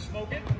smoking.